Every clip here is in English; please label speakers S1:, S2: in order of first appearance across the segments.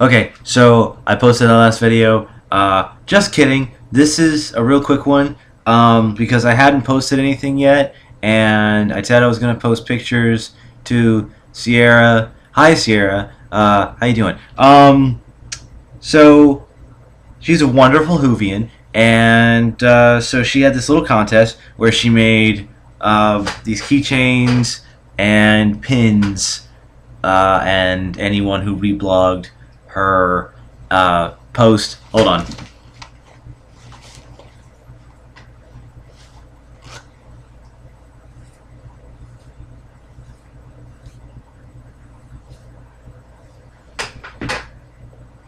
S1: Okay, so I posted the last video. Uh, just kidding. This is a real quick one um, because I hadn't posted anything yet, and I said I was gonna post pictures to Sierra. Hi, Sierra. Uh, how you doing? Um, so she's a wonderful Whovian, and uh, so she had this little contest where she made uh, these keychains and pins, uh, and anyone who reblogged her uh, post. Hold on.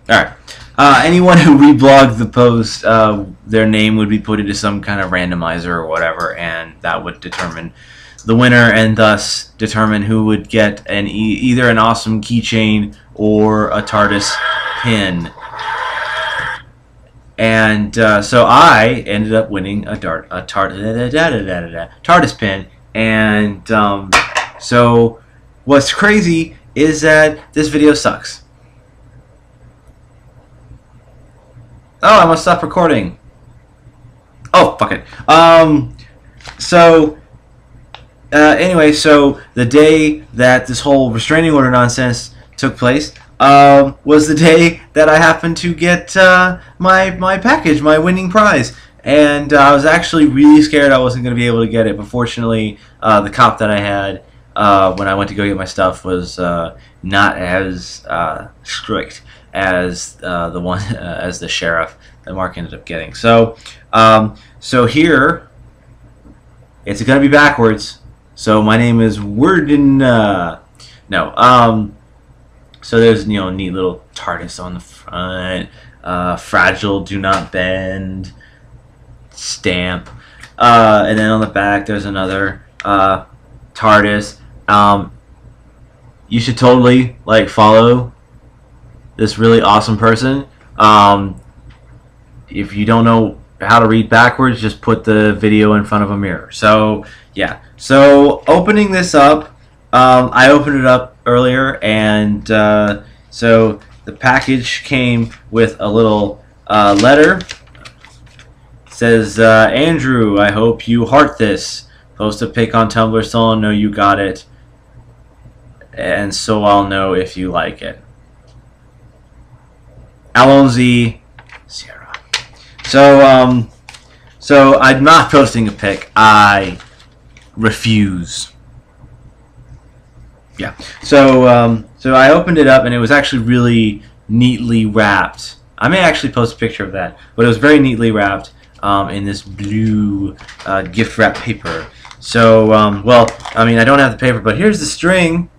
S1: All right. Uh, anyone who reblogged the post, uh, their name would be put into some kind of randomizer or whatever, and that would determine the winner, and thus determine who would get an e- either an awesome keychain or a TARDIS pin. And uh, so I ended up winning a dart a da- da- da- TARDIS pin, and um, so what's crazy is that this video sucks. Oh, I must stop recording. Oh, fuck it. Um, so, uh, anyway, so the day that this whole restraining order nonsense took place um, was the day that I happened to get uh, my my package, my winning prize, and uh, I was actually really scared I wasn't going to be able to get it. But fortunately, uh, the cop that I had uh, when I went to go get my stuff was uh, not as uh, strict as the one as the sheriff that Mark ended up getting. So, um, so here it's going to be backwards. So my name is Worden. Uh, no. Um, so there's you know neat little TARDIS on the front. Uh, fragile, do not bend. Stamp. Uh, and then on the back there's another uh, TARDIS. Um, you should totally like follow this really awesome person. Um, if you don't know how to read backwards, just put the video in front of a mirror. So yeah. So opening this up, um, I opened it up earlier, and uh, so the package came with a little uh, letter. It says, uh, Andrew, I hope you heart this. Post a pic on Tumblr so I'll know you got it. And so I'll know if you like it. Allons-y Sierra. So, um, so I'm not posting a pic. I refuse. Yeah. So, um, so I opened it up and it was actually really neatly wrapped. I may actually post a picture of that, but it was very neatly wrapped um, in this blue uh, gift wrap paper. So, um, well, I mean, I don't have the paper, but here's the string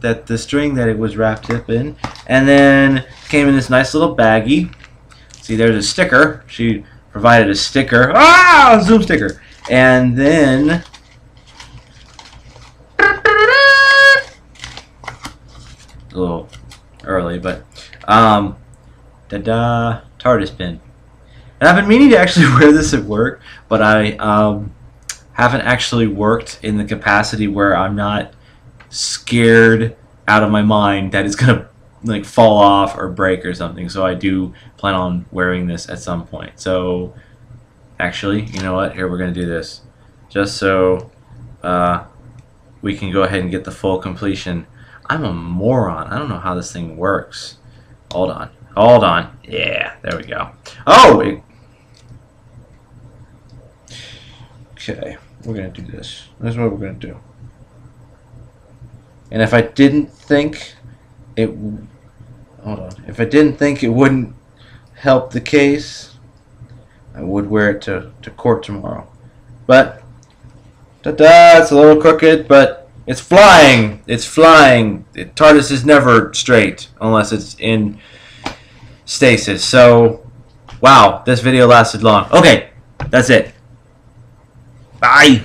S1: that the string that it was wrapped up in, and then came in this nice little baggie. See, there's a sticker. She provided a sticker. Ah, zoom sticker, and then. A little early, but um, da-da, TARDIS pin. And I've been meaning to actually wear this at work, but I um, haven't actually worked in the capacity where I'm not scared out of my mind that it's gonna like fall off or break or something. So I do plan on wearing this at some point. So actually, you know what? Here we're gonna do this, just so uh, we can go ahead and get the full completion. I'm a moron. I don't know how this thing works. Hold on. Hold on. Yeah, there we go. Oh! It... Okay, we're going to do this. This is what we're going to do. And if I didn't think it... Hold on. If I didn't think it wouldn't help the case, I would wear it to, to court tomorrow. But, ta-da, it's a little crooked, but it's flying. It's flying. It, TARDIS is never straight unless it's in stasis. So, wow, this video lasted long. Okay, that's it. Bye.